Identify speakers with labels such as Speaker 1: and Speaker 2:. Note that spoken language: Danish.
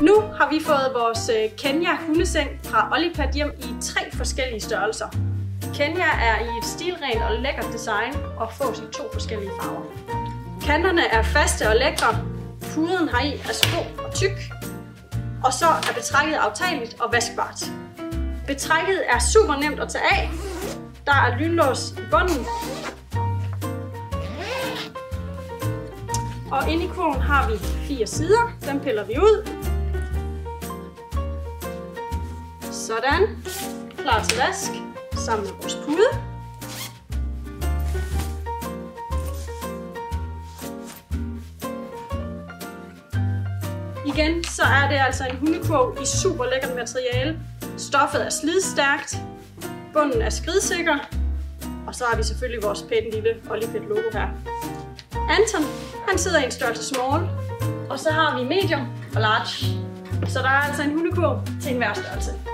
Speaker 1: Nu har vi fået vores øh, Kenya hundeseng fra Olipad hjem i tre forskellige størrelser. Kenya er i et stilrent og lækkert design og fås i to forskellige farver. Kanterne er faste og lækre, puden har i er stor og tyk, og så er betrækket aftageligt og vaskbart. Betrækket er super nemt at tage af. Der er lynlås i bunden. Og inde i kurven har vi fire sider. Dem piller vi ud. Sådan. Klar til vask. Sammen med vores pude. Igen, så er det altså en hundekurv i super lækkert materiale. Stoffet er slidstærkt, bunden er skridsikker, og så har vi selvfølgelig vores pæne lille Olipet logo her. Anton, han sidder i en størrelse small, og så har vi medium og large. Så der er altså en hundekurv til enhver størrelse.